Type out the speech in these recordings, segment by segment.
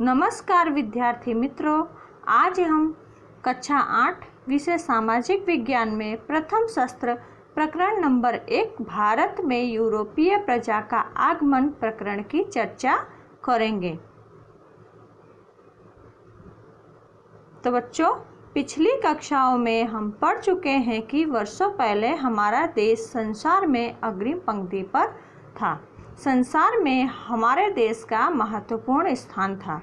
नमस्कार विद्यार्थी मित्रों। आज हम कक्षा आठ, विषय सामाजिक विज्ञान में प्रथम शस्त्र प्रकरण नंबर एक, भारत में यूरोपीय प्रजा का आगमन प्रकरण की चर्चा करेंगे। तो बच्चों, पिछली कक्षाओं में हम पढ़ चुके हैं कि वर्षों पहले हमारा देश संसार में अग्रिम पंक्ति पर था। संसार में हमारे देश का महत्वपूर्ण स्थान था।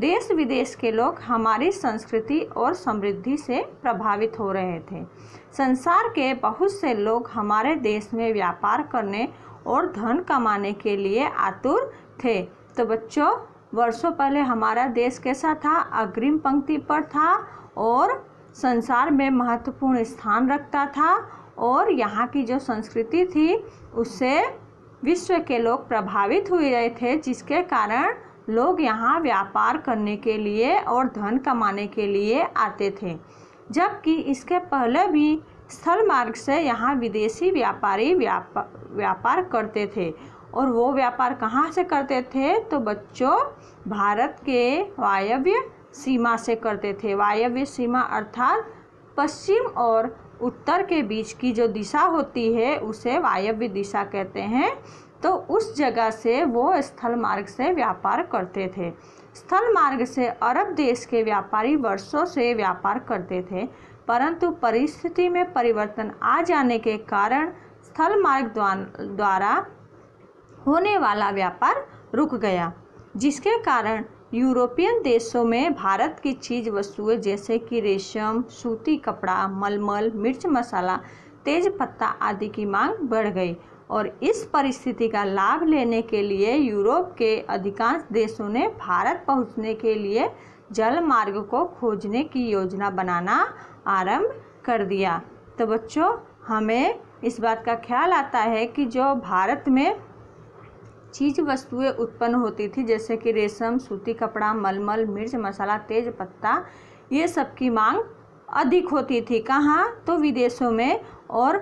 देश विदेश के लोग हमारी संस्कृति और समृद्धि से प्रभावित हो रहे थे। संसार के बहुत से लोग हमारे देश में व्यापार करने और धन कमाने के लिए आतुर थे। तो बच्चों, वर्षों पहले हमारा देश कैसा था? अग्रिम पंक्ति पर था और संसार में महत्वपूर्ण स्थान रखता था और यहाँ की जो संस्कृति थी, उससे विश्व के लोग प्रभावित हुए रहे थे जिसके कारण लोग यहाँ व्यापार करने के लिए और धन कमाने के लिए आते थे। जबकि इसके पहले भी स्थल मार्ग से यहाँ विदेशी व्यापारी व्यापा, व्यापार करते थे। और वो व्यापार कहाँ से करते थे? तो बच्चों भारत के वायव्य सीमा से करते थे। वायव्य सीमा अर्थात पश्चिम और उत्तर के बीच की जो दिशा होती है, उसे वायव्य दिशा कहते हैं। तो उस जगह से वो स्थल मार्ग से व्यापार करते थे। स्थल मार्ग से अरब देश के व्यापारी वर्षों से व्यापार करते थे, परंतु परिस्थिति में परिवर्तन आ जाने के कारण स्थल मार्ग द्वारा होने वाला व्यापार रुक गया, जिसके कारण यूरोपियन देशों में भारत की चीज़ वस्तुएँ जैसे कि रेशम, सूती कपड़ा, मलमल, मिर्च मसाला, तेज पत्ता आदि की मांग बढ़ गई और इस परिस्थिति का लाभ लेने के लिए यूरोप के अधिकांश देशों ने भारत पहुँचने के लिए जल मार्ग को खोजने की योजना बनाना आरंभ कर दिया। तो बच्चों, हमें इस बात का ख्याल आता है कि जो भारत में चीज़ वस्तुएँ उत्पन्न होती थी, जैसे कि रेशम, सूती कपड़ा, मलमल, मिर्च, मसाला, तेज पत्ता, ये सब की मांग अधिक होती थी। कहाँ? तो विदेशों में और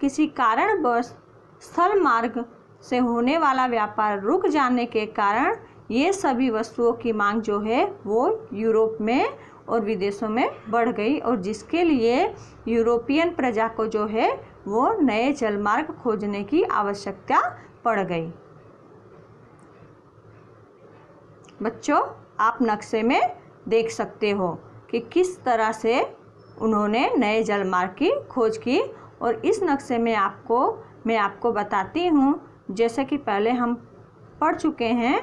किसी कारणवश स्थल मार्ग से होने वाला व्यापार रुक जाने के कारण ये सभी वस्तुओं की मांग जो है वो यूरोप में और विदेशों में बढ़ गई और जिसके लिए यूरोपियन प्रजा को जो है वो नए जलमार्ग खोजने की आवश्यकता पड़ गई। बच्चों, आप नक्शे में देख सकते हो कि किस तरह से उन्होंने नए जलमार्ग की खोज की और इस नक्शे में आपको, मैं आपको बताती हूँ, जैसे कि पहले हम पढ़ चुके हैं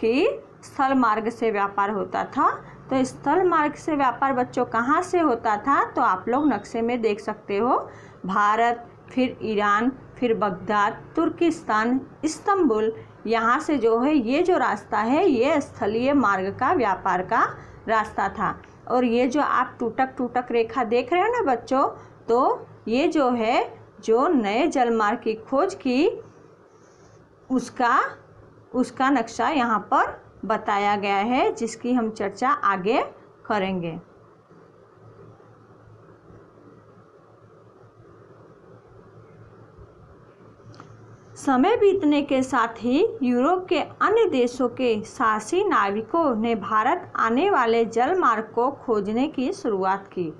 कि स्थल मार्ग से व्यापार होता था तो स्थल मार्ग से व्यापार बच्चों कहाँ से होता था तो आप लोग नक्शे में देख सकते हो। भारत, फिर ईरान, फिर बगदाद, तुर्किस्तान, इस्तंबुल यहाँ से जो है, ये जो रास्ता है, ये स्थलीय मार्ग का, व्यापार का रास्ता था। और ये जो आप टूटक टूटक रेखा देख रहे हैं ना बच्चों तो ये जो है, जो नए जलमार्ग की खोज की, उसका उसका नक्शा यहाँ पर बताया गया है, जिसकी हम चर्चा आगे करेंगे। समय बीतने के साथ ही यूरोप के अन्य देशों के साहसी नाविकों ने भारत आने वाले जलमार्ग को खोजने की शुरुआत की।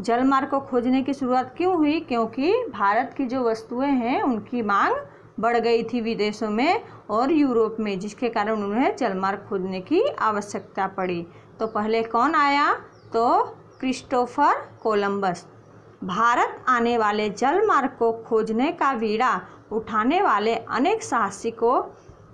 जलमार्ग को खोजने की शुरुआत क्यों हुई? क्योंकि भारत की जो वस्तुएँ हैं, उनकी मांग बढ़ गई थी विदेशों में और यूरोप में, जिसके कारण उन्हें जलमार्ग खोजने की आवश्यकता पड़ी। तो पहले कौन आया? तो क्रिस्टोफर कोलंबस। भारत आने वाले जलमार्ग को खोजने का वीड़ा उठाने वाले अनेक साहसिकों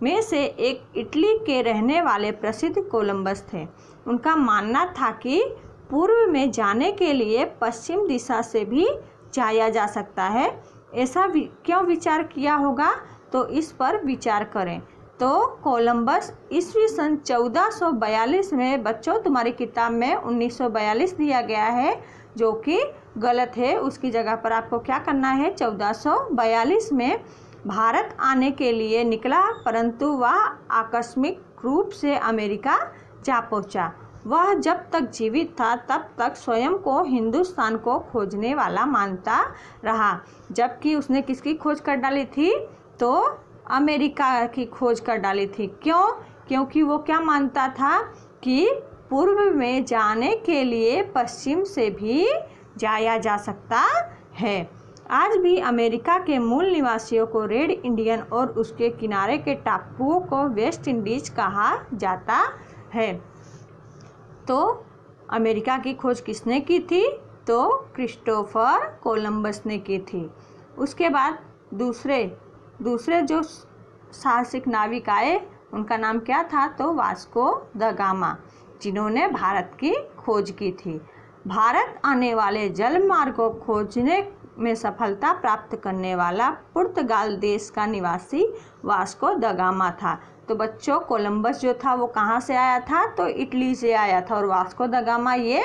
में से एक इटली के रहने वाले प्रसिद्ध कोलंबस थे। उनका मानना था कि पूर्व में जाने के लिए पश्चिम दिशा से भी जाया जा सकता है। ऐसा क्यों विचार किया होगा? तो इस पर विचार करें। तो कोलंबस ईस्वी सन 1442 में, बच्चों तुम्हारी किताब में 1942 दिया गया है, जो कि गलत है। उसकी जगह पर आपको क्या करना है? 1442 में भारत आने के लिए निकला, परंतु वह आकस्मिक रूप से अमेरिका जा पहुँचा। वह जब तक जीवित था, तब तक स्वयं को हिंदुस्तान को खोजने वाला मानता रहा। जबकि उसने किसकी खोज कर डाली थी? तो अमेरिका की खोज कर डाली थी। क्यों? क्योंकि वो क्या मानता था कि पूर्व में जाने के लिए पश्चिम से भी जाया जा सकता है। आज भी अमेरिका के मूल निवासियों को रेड इंडियन और उसके किनारे के टापुओं को वेस्ट इंडीज कहा जाता है। तो अमेरिका की खोज किसने की थी? तो क्रिस्टोफर कोलंबस ने की थी। उसके बाद दूसरे दूसरे जो साहसिक नाविक आए, उनका नाम क्या था? तो वास्को द गामा, जिन्होंने भारत की खोज की थी। भारत आने वाले जल मार्ग को खोजने में सफलता प्राप्त करने वाला पुर्तगाल देश का निवासी वास्को द गामा था। तो बच्चों, कोलंबस जो था, वो कहाँ से आया था? तो इटली से आया था और वास्को द गामा ये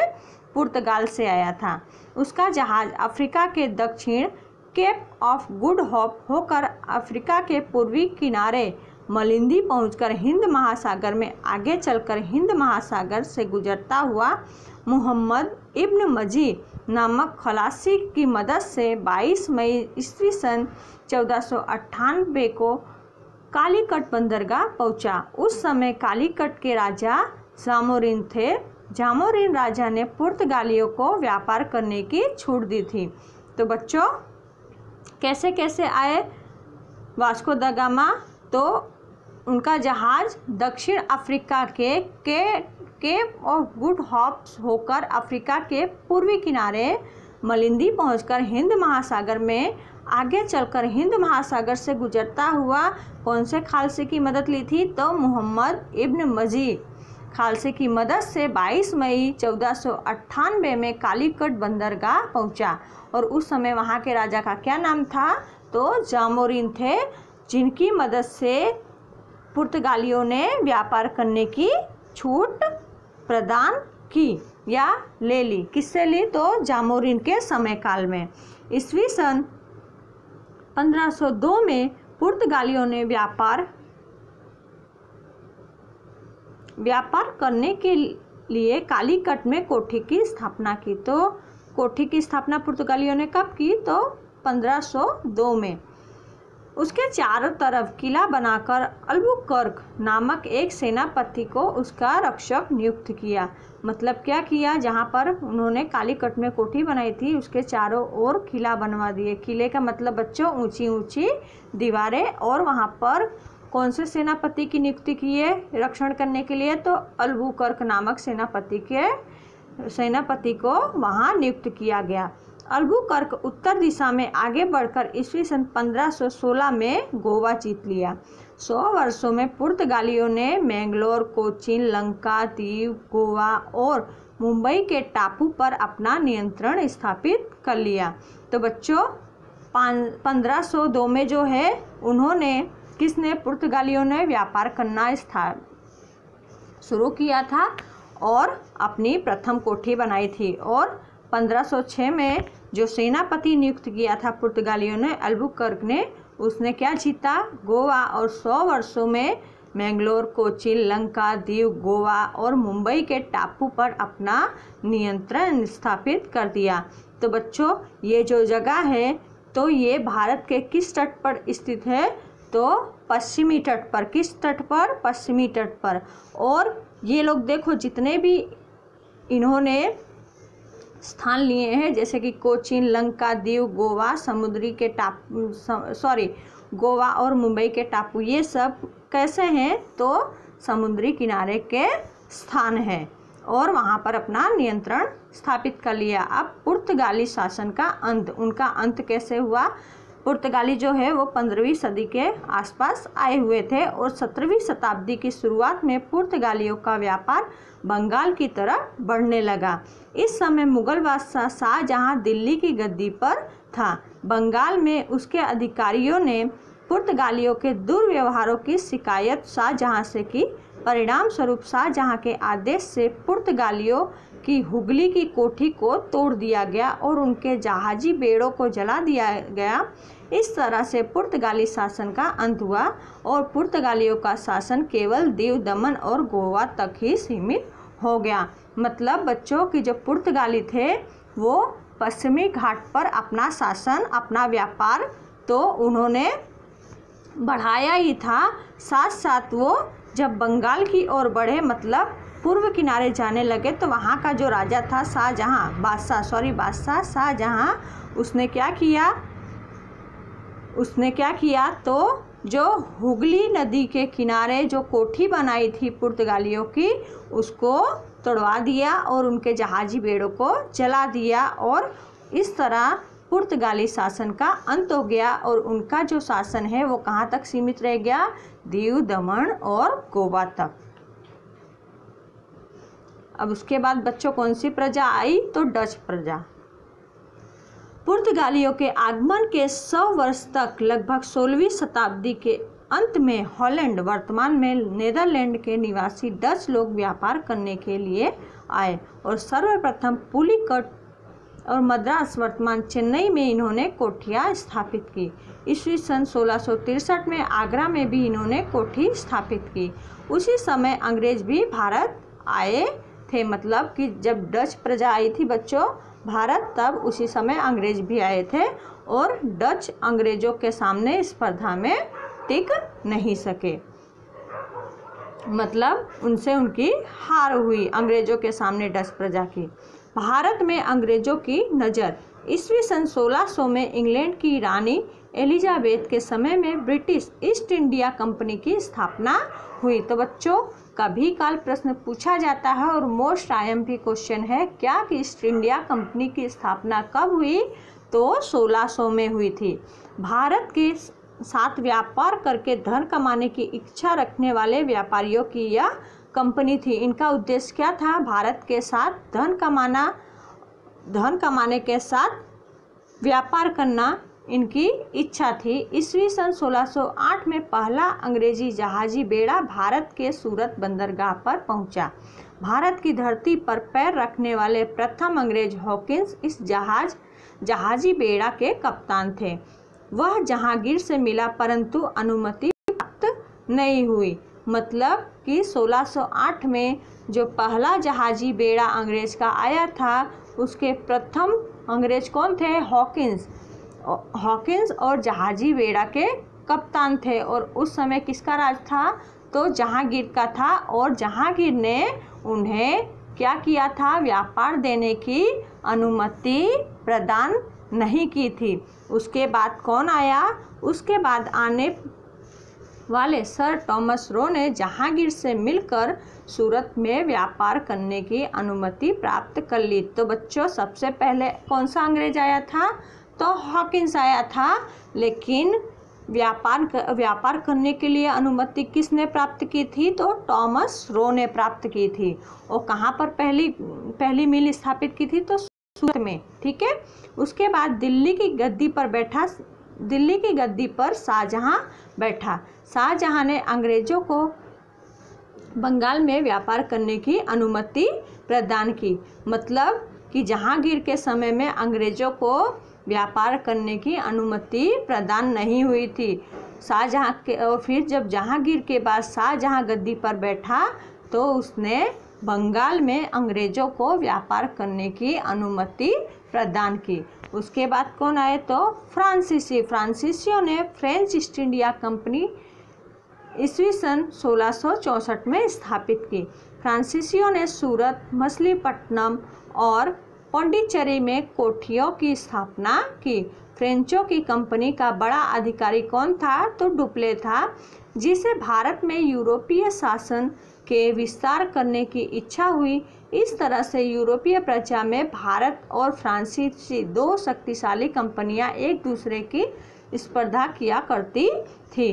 पुर्तगाल से आया था। उसका जहाज़ अफ्रीका के दक्षिण केप ऑफ़ गुड होप होकर अफ्रीका के पूर्वी किनारे मलिंदी पहुंचकर हिंद महासागर में आगे चलकर हिंद महासागर से गुजरता हुआ मोहम्मद इब्न मजी नामक खलासी की मदद से 22 मई ईस्वी सन चौदह को कालीकट बंदरगाह पहुँचा। उस समय कालीकट के राजा जामोरिन थे। जामोरिन राजा ने पुर्तगालियों को व्यापार करने की छूट दी थी। तो बच्चों, कैसे कैसे आए वास्को द गामा? तो उनका जहाज़ दक्षिण अफ्रीका के के केप ऑफ़ गुड हॉप्स होकर अफ्रीका के पूर्वी किनारे मलिंदी पहुंचकर हिंद महासागर में आगे चलकर हिंद महासागर से गुजरता हुआ कौन से खालसे की मदद ली थी? तो मोहम्मद इब्न मजी खालसे की मदद से 22 मई चौदह में कालीकट बंदरगाह पहुँचा और उस समय वहाँ के राजा का क्या नाम था? तो जामोरिन थे, जिनकी मदद से पुर्तगालियों ने व्यापार करने की छूट प्रदान की या ले ली। किससे ली? तो जामोरिन के समय काल में। ईस्वी सन 1502 में पुर्तगालियों ने व्यापार व्यापार करने के लिए कालीकट में कोठी की स्थापना की। तो कोठी की स्थापना पुर्तगालियों ने कब की? तो 1502 में। उसके चारों तरफ़ किला बनाकर अल्बुकर्क नामक एक सेनापति को उसका रक्षक नियुक्त किया। मतलब क्या किया? जहाँ पर उन्होंने कालीकट में कोठी बनाई थी, उसके चारों ओर किला बनवा दिए। किले का मतलब बच्चों ऊँची ऊँची दीवारें और वहाँ पर कौन से सेनापति की नियुक्ति की है रक्षण करने के लिए? तो अल्बुकर्क नामक सेनापति के, सेनापति को वहाँ नियुक्त किया गया। अल्बुकर्क उत्तर दिशा में आगे बढ़कर ईस्वी सन 1516 में गोवा जीत लिया। सौ वर्षों में पुर्तगालियों ने मैंगलोर, कोचिन, लंका द्वीप गोवा और मुंबई के टापू पर अपना नियंत्रण स्थापित कर लिया। तो बच्चों पंद्रह सौ दो में जो है, उन्होंने, किसने, पुर्तगालियों ने व्यापार करना स्था, शुरू किया था और अपनी प्रथम कोठी बनाई थी और 1506 में जो सेनापति नियुक्त किया था पुर्तगालियों ने, अल्बुकर्क ने, उसने क्या जीता? गोवा। और 100 वर्षों में मैंगलोर कोचिन लंका, दीव, गोवा और मुंबई के टापू पर अपना नियंत्रण स्थापित कर दिया। तो बच्चों, ये जो जगह है तो ये भारत के किस तट पर स्थित है? तो पश्चिमी तट पर। किस तट पर? पश्चिमी तट पर। और ये लोग देखो, जितने भी इन्होंने स्थान लिए हैं, जैसे कि कोचिन, लंका, दीव, गोवा, समुद्री के टापू सॉरी, गोवा और मुंबई के टापू। ये सब कैसे हैं? तो समुद्री किनारे के स्थान हैं और वहाँ पर अपना नियंत्रण स्थापित कर लिया। अब पुर्तगाली शासन का अंत, उनका अंत कैसे हुआ? पुर्तगाली जो है, वो पंद्रहवीं सदी के आसपास आए हुए थे और सत्रहवीं शताब्दी की शुरुआत में पुर्तगालियों का व्यापार बंगाल की तरफ़ बढ़ने लगा। इस समय मुगल बादशाह शाहजहाँ दिल्ली की गद्दी पर था, बंगाल में उसके अधिकारियों ने पुर्तगालियों के दुर्व्यवहारों की शिकायत शाहजहाँ से की। परिणाम स्वरूप शाहजहाँ के आदेश से पुर्तगालियों की हुगली की कोठी को तोड़ दिया गया और उनके जहाजी बेड़ों को जला दिया गया। इस तरह से पुर्तगाली शासन का अंत हुआ और पुर्तगालियों का शासन केवल दीव दमन और गोवा तक ही सीमित हो गया। मतलब बच्चों की जो पुर्तगाली थे, वो पश्चिमी घाट पर अपना शासन, अपना व्यापार तो उन्होंने बढ़ाया ही था। साथ साथ वो जब बंगाल की ओर बढ़े मतलब पूर्व किनारे जाने लगे तो वहाँ का जो राजा था शाहजहाँ, बादशाह सॉरी बादशाह शाहजहाँ, उसने क्या किया? उसने क्या किया? तो जो हुगली नदी के किनारे जो कोठी बनाई थी पुर्तगालियों की, उसको तोड़वा दिया और उनके जहाजी बेड़ों को जला दिया और इस तरह पुर्तगाली शासन का अंत हो गया और उनका जो शासन है वो कहाँ तक सीमित रह गया? दीव दमन और गोवा तक। अब उसके बाद बच्चों कौन सी प्रजा आई? तो डच प्रजा। पुर्तगालियों के आगमन के सौ वर्ष तक लगभग सोलहवीं शताब्दी के अंत में हॉलैंड वर्तमान में नेदरलैंड के निवासी डच लोग व्यापार करने के लिए आए और सर्वप्रथम पुलिकट और मद्रास वर्तमान चेन्नई में इन्होंने कोठियाँ स्थापित की। ईस्वी सन सोलह में आगरा में भी इन्होंने कोठी स्थापित की। उसी समय अंग्रेज़ भी भारत आए थे मतलब कि जब डच प्रजा आई थी बच्चों भारत तब उसी समय अंग्रेज़ भी आए थे और डच अंग्रेज़ों के सामने स्पर्धा में टिक नहीं सके। मतलब उनसे उनकी हार हुई, अंग्रेज़ों के सामने डच प्रजा की। भारत में अंग्रेज़ों की नज़र ईस्वी सन 1600 में इंग्लैंड की रानी एलिजाबेथ के समय में ब्रिटिश ईस्ट इंडिया कंपनी की स्थापना हुई। तो बच्चों कभी काल प्रश्न पूछा जाता है और मोस्ट आयम भी क्वेश्चन है, क्या कि ईस्ट इंडिया कंपनी की स्थापना कब हुई? तो 1600 में हुई थी। भारत के साथ व्यापार करके धन कमाने की इच्छा रखने वाले व्यापारियों की यह कंपनी थी। इनका उद्देश्य क्या था? भारत के साथ धन कमाना, धन कमाने के साथ व्यापार करना इनकी इच्छा थी। ईस्वी सन 1608 में पहला अंग्रेज़ी जहाजी बेड़ा भारत के सूरत बंदरगाह पर पहुँचा। भारत की धरती पर पैर रखने वाले प्रथम अंग्रेज़ हॉकिंस इस जहाज़, जहाजी बेड़ा के कप्तान थे। वह जहांगीर से मिला, परंतु अनुमति प्राप्त नहीं हुई। मतलब कि 1608 में जो पहला जहाजी बेड़ा अंग्रेज़ का आया था, उसके प्रथम अंग्रेज़ कौन थे? हॉकिंस। हॉकिंस और जहाजी बेड़ा के कप्तान थे और उस समय किसका राज था? तो जहांगीर का था और जहांगीर ने उन्हें क्या किया था? व्यापार देने की अनुमति प्रदान नहीं की थी। उसके बाद कौन आया? उसके बाद आने वाले सर टॉमस रो ने जहांगीर से मिलकर सूरत में व्यापार करने की अनुमति प्राप्त कर ली। तो बच्चों, सबसे पहले कौन सा अंग्रेज़ आया था? तो हॉकिंस आया था, लेकिन व्यापार व्यापार करने के लिए अनुमति किसने प्राप्त की थी? तो टॉमस रो ने प्राप्त की थी। और कहाँ पर पहली पहली मिल स्थापित की थी? तो सूरत में, ठीक है? उसके बाद दिल्ली की गद्दी पर बैठा, दिल्ली की गद्दी पर शाहजहां बैठा। शाहजहां ने अंग्रेज़ों को बंगाल में व्यापार करने की अनुमति प्रदान की। मतलब कि जहांगीर के समय में अंग्रेज़ों को व्यापार करने की अनुमति प्रदान नहीं हुई थी। शाहजहाँ के, और फिर जब जहांगीर के बाद शाहजहाँ गद्दी पर बैठा तो उसने बंगाल में अंग्रेज़ों को व्यापार करने की अनुमति प्रदान की। उसके बाद कौन आए? तो फ्रांसीसी। फ्रांसीसियों ने फ्रेंच ईस्ट इंडिया कंपनी ईस्वी सन सोलह में स्थापित की। फ्रांसीसियों ने सूरत, मछलीपट्टनम और पौंडीचेरी में कोठियों की स्थापना की। फ्रेंचों की कंपनी का बड़ा अधिकारी कौन था? तो डुप्ले था, जिसे भारत में यूरोपीय शासन के विस्तार करने की इच्छा हुई। इस तरह से यूरोपीय प्रजा में भारत और फ्रांसीसी दो शक्तिशाली कंपनियाँ एक दूसरे की स्पर्धा किया करती थी।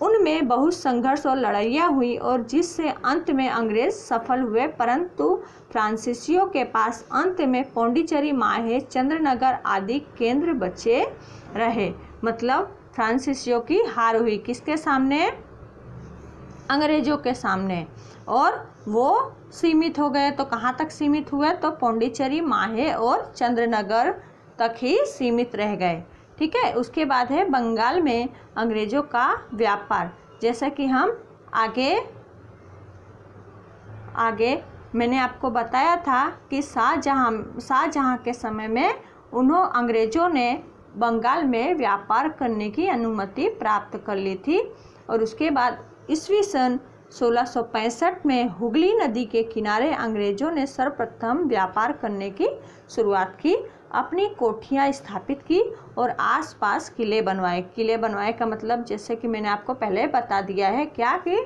उनमें बहुत संघर्ष और लड़ाइयाँ हुई और जिससे अंत में अंग्रेज़ सफल हुए, परंतु फ्रांसीसियों के पास अंत में पौंडीचेरी माहे, चंद्रनगर आदि केंद्र बचे रहे। मतलब फ्रांसीसियों की हार हुई किसके सामने? अंग्रेज़ों के सामने। और वो सीमित हो गए तो कहाँ तक सीमित हुए? तो पौंडीचेरी माहे और चंद्रनगर तक ही सीमित रह गए। ठीक है? उसके बाद है बंगाल में अंग्रेज़ों का व्यापार। जैसा कि हम आगे आगे मैंने आपको बताया था कि शाहजहाँ शाहजहाँ के समय में उन्हों, अंग्रेज़ों ने बंगाल में व्यापार करने की अनुमति प्राप्त कर ली थी और उसके बाद ईस्वी सन 1665 में हुगली नदी के किनारे अंग्रेज़ों ने सर्वप्रथम व्यापार करने की शुरुआत की। अपनी कोठियाँ स्थापित की और आसपास किले बनवाए। किले बनवाए का मतलब जैसे कि मैंने आपको पहले बता दिया है क्या कि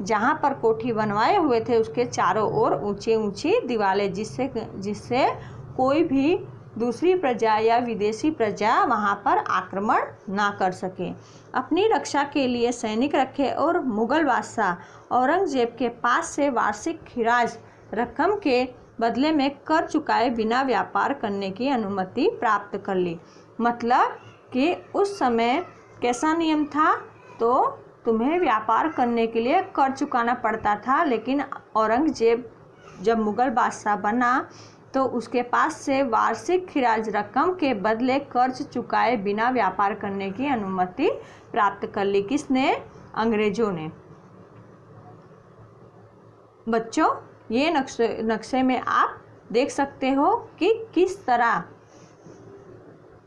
जहाँ पर कोठी बनवाए हुए थे उसके चारों ओर ऊँची ऊँची दीवारें जिससे जिससे कोई भी दूसरी प्रजा या विदेशी प्रजा वहाँ पर आक्रमण ना कर सके। अपनी रक्षा के लिए सैनिक रखे और मुगल बादशाह औरंगज़ेब के पास से वार्षिक खिराज रकम के बदले में कर चुकाए बिना व्यापार करने की अनुमति प्राप्त कर ली। मतलब कि उस समय कैसा नियम था? तो तुम्हें व्यापार करने के लिए कर चुकाना पड़ता था, लेकिन औरंगज़ेब जब मुगल बादशाह बना तो उसके पास से वार्षिक खिराज रकम के बदले कर्ज चुकाए बिना व्यापार करने की अनुमति प्राप्त कर ली किसने? अंग्रेज़ों ने। बच्चों ये नक्शे नक्शे में आप देख सकते हो कि किस तरह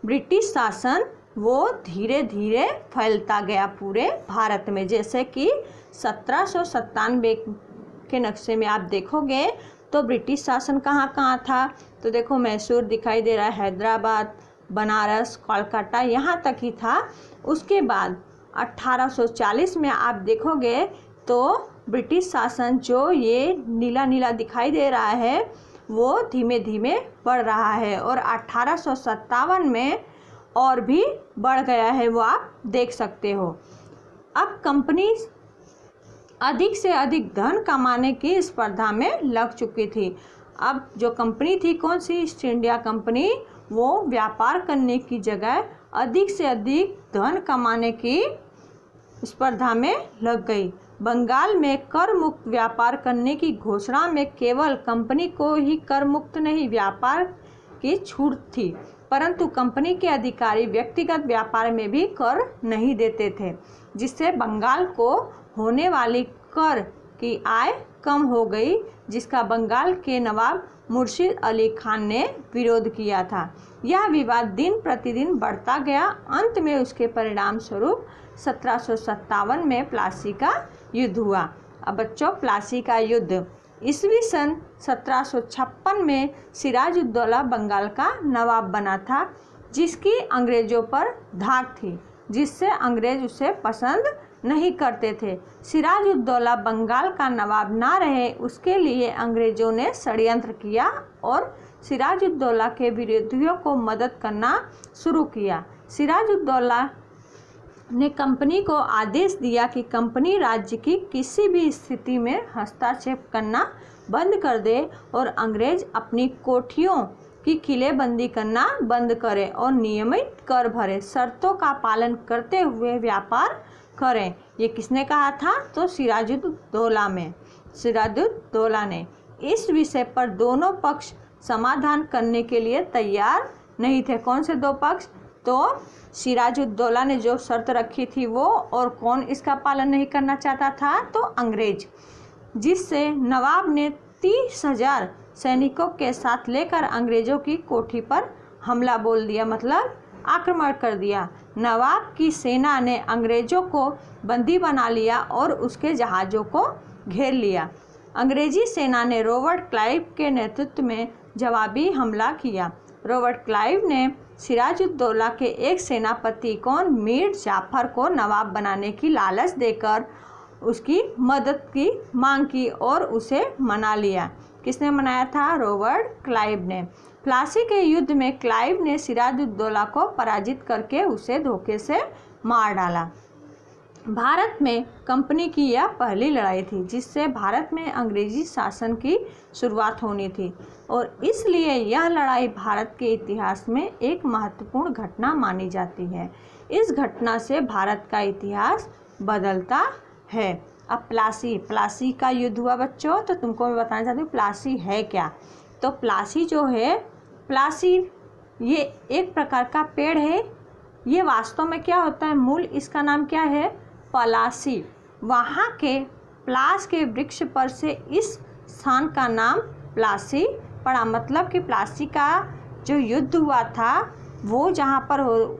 ब्रिटिश शासन वो धीरे धीरे फैलता गया पूरे भारत में। जैसे कि सत्रह सौ सतानवे के नक्शे में आप देखोगे तो ब्रिटिश शासन कहाँ कहाँ था? तो देखो मैसूर दिखाई दे रहा है, हैदराबाद, बनारस, कोलकाता यहाँ तक ही था। उसके बाद 1840 में आप देखोगे तो ब्रिटिश शासन जो ये नीला नीला दिखाई दे रहा है, वो धीमे धीमे बढ़ रहा है और अट्ठारह में और भी बढ़ गया है, वो आप देख सकते हो। अब कंपनी अधिक से अधिक धन कमाने की स्पर्धा में लग चुकी थी। अब जो कंपनी थी, कौन सी? East India company. वो व्यापार करने की जगह अधिक से अधिक धन कमाने की स्पर्धा में लग गई। बंगाल में कर मुक्त व्यापार करने की घोषणा में केवल कंपनी को ही कर मुक्त नहीं, व्यापार की छूट थी, परंतु कंपनी के अधिकारी व्यक्तिगत व्यापार में भी कर नहीं देते थे, जिससे बंगाल को होने वाली कर की आय कम हो गई, जिसका बंगाल के नवाब मुर्शिद अली खान ने विरोध किया था। यह विवाद दिन प्रतिदिन बढ़ता गया। अंत में उसके परिणाम स्वरूप सत्रह सौ सत्तावन में प्लासी का युद्ध हुआ। अब बच्चों, प्लासी का युद्ध। ईस्वी सन 1756 में सिराजुद्दौला बंगाल का नवाब बना था, जिसकी अंग्रेज़ों पर धाक थी, जिससे अंग्रेज़ उसे पसंद नहीं करते थे। सिराजुद्दौला बंगाल का नवाब ना रहे, उसके लिए अंग्रेज़ों ने षड्यंत्र किया और सिराजुद्दौला के विरोधियों को मदद करना शुरू किया। सिराजुद्दौला ने कंपनी को आदेश दिया कि कंपनी राज्य की किसी भी स्थिति में हस्तक्षेप करना बंद कर दे और अंग्रेज़ अपनी कोठियों की किलेबंदी करना बंद करे और नियमित कर भरे, शर्तों का पालन करते हुए व्यापार करें। ये किसने कहा था? तो सिराजुद्दौला में। सिराजुद्दौला ने। इस विषय पर दोनों पक्ष समाधान करने के लिए तैयार नहीं थे। कौन से दो पक्ष? तो सिराजुद्दौला ने जो शर्त रखी थी वो, और कौन इसका पालन नहीं करना चाहता था तो अंग्रेज़। जिससे नवाब ने तीस हज़ार सैनिकों के साथ लेकर अंग्रेज़ों की कोठी पर हमला बोल दिया मतलब आक्रमण कर दिया। नवाब की सेना ने अंग्रेज़ों को बंदी बना लिया और उसके जहाज़ों को घेर लिया। अंग्रेज़ी सेना ने रॉबर्ट क्लाइव के नेतृत्व में जवाबी हमला किया। रॉबर्ट क्लाइव ने सिराजुद्दौला के एक सेनापति कौन? मीर जाफ़र को नवाब बनाने की लालच देकर उसकी मदद की मांग की और उसे मना लिया। किसने मनाया था? रोबर्ट क्लाइव ने। प्लासी के युद्ध में क्लाइव ने सिराजुद्दौला को पराजित करके उसे धोखे से मार डाला। भारत में कंपनी की यह पहली लड़ाई थी, जिससे भारत में अंग्रेज़ी शासन की शुरुआत होनी थी। और इसलिए यह लड़ाई भारत के इतिहास में एक महत्वपूर्ण घटना मानी जाती है। इस घटना से भारत का इतिहास बदलता है। अब प्लासी प्लासी का युद्ध हुआ बच्चों तो तुमको मैं बताना चाहती हूँ, प्लासी है क्या? तो प्लासी जो है, प्लासी ये एक प्रकार का पेड़ है। ये वास्तव में क्या होता है? मूल इसका नाम क्या है? पलासी। वहाँ के प्लास के वृक्ष पर से इस स्थान का नाम प्लासी पड़ा। मतलब कि प्लासी का जो युद्ध हुआ था, वो जहाँ पर हो,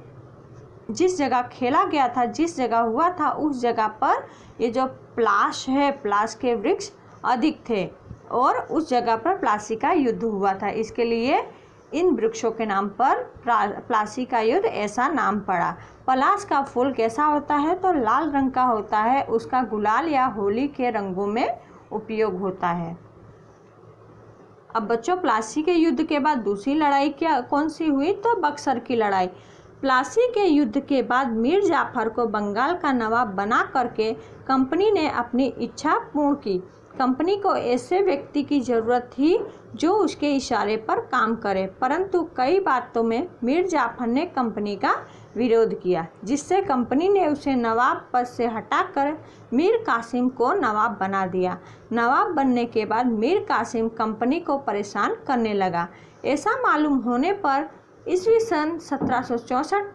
जिस जगह खेला गया था, जिस जगह हुआ था, उस जगह पर ये जो प्लास है, प्लास के वृक्ष अधिक थे और उस जगह पर प्लासी का युद्ध हुआ था। इसके लिए इन वृक्षों के नाम पर प्लासी का युद्ध ऐसा नाम पड़ा। पलास का फूल कैसा होता है? तो लाल रंग का होता है। उसका गुलाल या होली के रंगों में उपयोग होता है। अब बच्चों, प्लासी के युद्ध के बाद दूसरी लड़ाई क्या, कौन सी हुई? तो बक्सर की लड़ाई। प्लासी के युद्ध के बाद मीर जाफ़र को बंगाल का नवाब बना करके कंपनी ने अपनी इच्छा पूर्ण की। कंपनी को ऐसे व्यक्ति की ज़रूरत थी जो उसके इशारे पर काम करे। परंतु कई बातों में मीर जाफ़र ने कंपनी का विरोध किया, जिससे कंपनी ने उसे नवाब पद से हटाकर मीर कासिम को नवाब बना दिया। नवाब बनने के बाद मीर कासिम कंपनी को परेशान करने लगा। ऐसा मालूम होने पर ईस्वी सन सत्रह सौ चौंसठ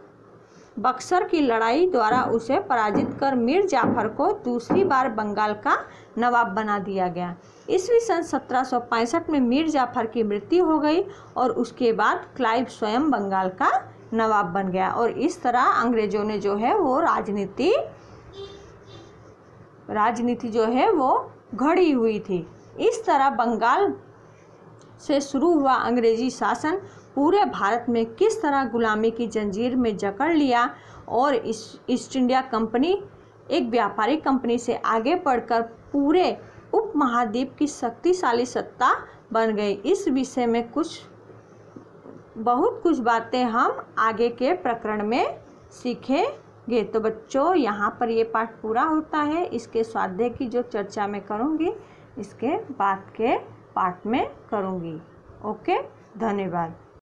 बक्सर की लड़ाई द्वारा उसे पराजित कर मीर जाफ़र को दूसरी बार बंगाल का नवाब बना दिया गया। ईस्वी सन सत्रह सौ पैंसठ में मीर जाफ़र की मृत्यु हो गई और उसके बाद क्लाइव स्वयं बंगाल का नवाब बन गया। और इस तरह अंग्रेज़ों ने जो है वो राजनीति राजनीति जो है वो घड़ी हुई थी। इस तरह बंगाल से शुरू हुआ अंग्रेज़ी शासन। पूरे भारत में किस तरह गुलामी की जंजीर में जकड़ लिया और इस, ईस्ट इंडिया कंपनी, एक व्यापारिक कंपनी से आगे बढ़कर पूरे उपमहाद्वीप की शक्तिशाली सत्ता बन गई। इस विषय में कुछ बहुत कुछ बातें हम आगे के प्रकरण में सीखेंगे। तो बच्चों, यहाँ पर ये पाठ पूरा होता है। इसके स्वाध्याय की जो चर्चा मैं करूँगी, इसके बाद के पाठ में करूँगी। ओके? धन्यवाद।